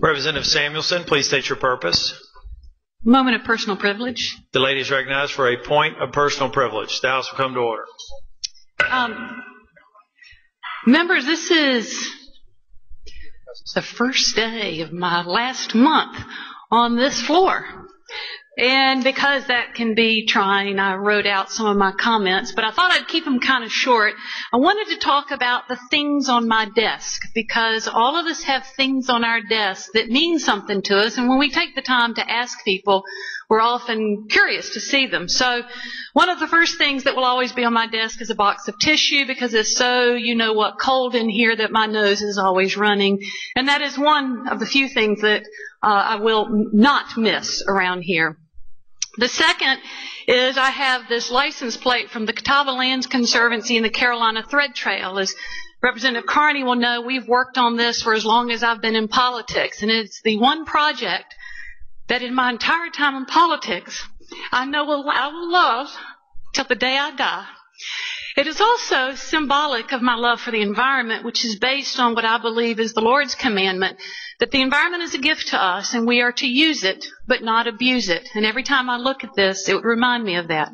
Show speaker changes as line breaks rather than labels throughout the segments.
Representative Samuelson, please state your purpose.
Moment of personal privilege.
The lady is recognized for a point of personal privilege. The House will come to order.
Um, members, this is the first day of my last month on this floor. And because that can be trying, I wrote out some of my comments, but I thought I'd keep them kind of short. I wanted to talk about the things on my desk because all of us have things on our desk that mean something to us. And when we take the time to ask people, we're often curious to see them. So one of the first things that will always be on my desk is a box of tissue because it's so, you know what, cold in here that my nose is always running. And that is one of the few things that uh, I will not miss around here. The second is I have this license plate from the Catawba Lands Conservancy and the Carolina Thread Trail. As Representative Carney will know, we've worked on this for as long as I've been in politics, and it's the one project that in my entire time in politics I know I will love till the day I die. It is also symbolic of my love for the environment, which is based on what I believe is the Lord's commandment that the environment is a gift to us and we are to use it but not abuse it. And every time I look at this, it would remind me of that.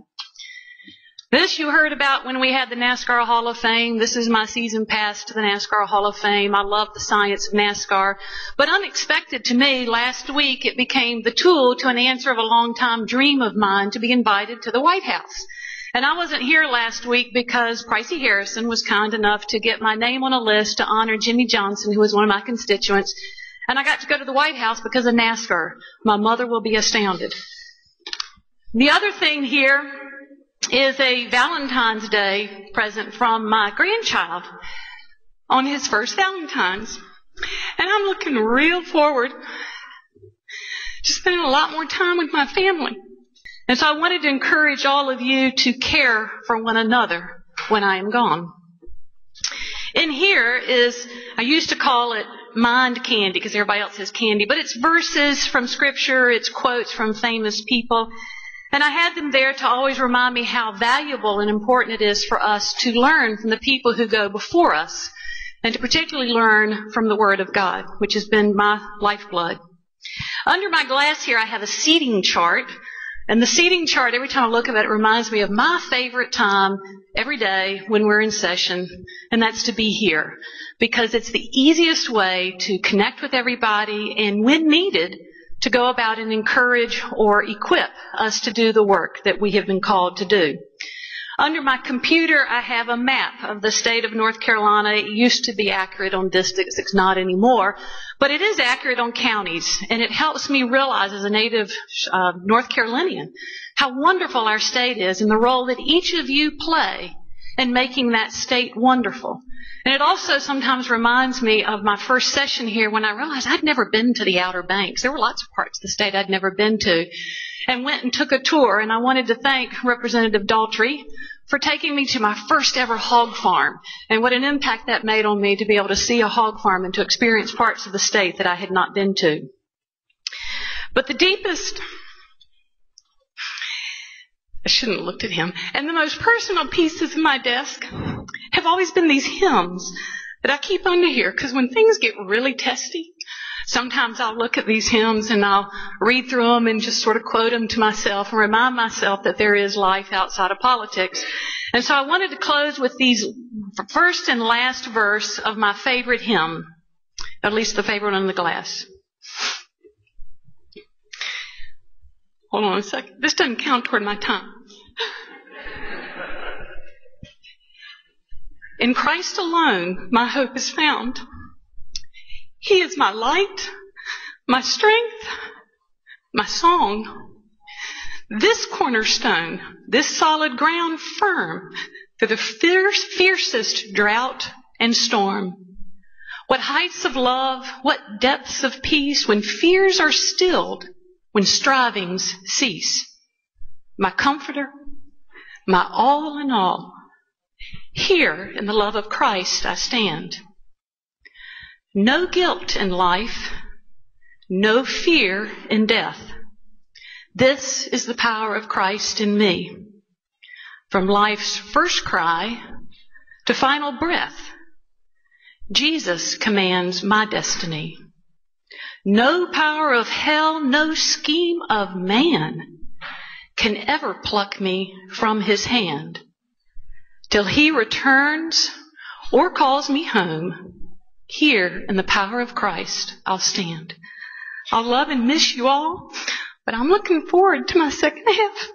This you heard about when we had the NASCAR Hall of Fame. This is my season pass to the NASCAR Hall of Fame. I love the science of NASCAR. But unexpected to me, last week it became the tool to an answer of a long time dream of mine to be invited to the White House. And I wasn't here last week because Pricey Harrison was kind enough to get my name on a list to honor Jimmie Johnson, who was one of my constituents, and I got to go to the White House because of NASCAR. My mother will be astounded. The other thing here is a Valentine's Day present from my grandchild on his first Valentine's. And I'm looking real forward to spending a lot more time with my family. And so I wanted to encourage all of you to care for one another when I am gone. In here is, I used to call it mind candy because everybody else has candy, but it's verses from scripture, it's quotes from famous people. And I had them there to always remind me how valuable and important it is for us to learn from the people who go before us and to particularly learn from the Word of God, which has been my lifeblood. Under my glass here, I have a seating chart. And the seating chart, every time I look at it, reminds me of my favorite time every day when we're in session, and that's to be here because it's the easiest way to connect with everybody and when needed to go about and encourage or equip us to do the work that we have been called to do. Under my computer, I have a map of the state of North Carolina. It used to be accurate on districts. It's not anymore. But it is accurate on counties. And it helps me realize as a native uh, North Carolinian how wonderful our state is and the role that each of you play in making that state wonderful. And it also sometimes reminds me of my first session here when I realized I'd never been to the Outer Banks. There were lots of parts of the state I'd never been to. And went and took a tour. And I wanted to thank Representative Daltrey for taking me to my first ever hog farm and what an impact that made on me to be able to see a hog farm and to experience parts of the state that I had not been to. But the deepest I shouldn't have looked at him. And the most personal pieces of my desk have always been these hymns that I keep under here because when things get really testy, sometimes I'll look at these hymns and I'll read through them and just sort of quote them to myself and remind myself that there is life outside of politics. And so I wanted to close with these first and last verse of my favorite hymn, at least the favorite on the glass. Hold on a second. This doesn't count toward my time. In Christ alone, my hope is found. He is my light, my strength, my song. This cornerstone, this solid ground firm through the fierce, fiercest drought and storm. What heights of love, what depths of peace when fears are stilled, when strivings cease. My comforter, my all in all. Here in the love of Christ I stand. No guilt in life, no fear in death. This is the power of Christ in me. From life's first cry to final breath, Jesus commands my destiny. No power of hell, no scheme of man can ever pluck me from his hand. Till he returns or calls me home, here in the power of Christ, I'll stand. I'll love and miss you all, but I'm looking forward to my second half.